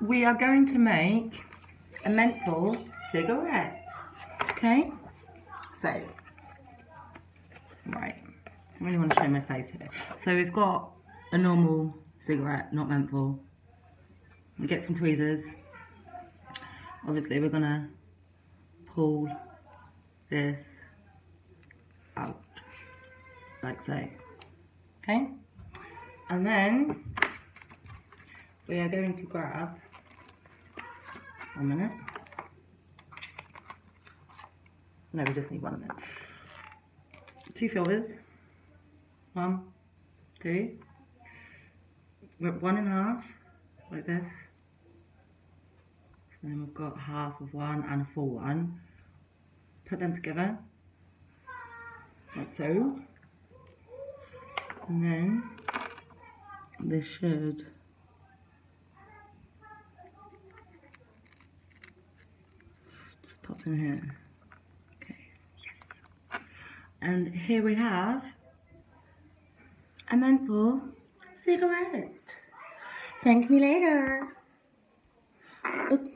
we are going to make a menthol cigarette. Okay? So, right. I really want to show my face here. So we've got a normal cigarette, not menthol. We get some tweezers. Obviously we're gonna pull this out, like so. Okay? And then we are going to grab one minute. No, we just need one minute. Two filters. One, two. Rip one in half, like this. So then we've got half of one and a full one. Put them together, like so. And then this should here. Okay, yes. And here we have a menthol cigarette. Thank me later. Oops.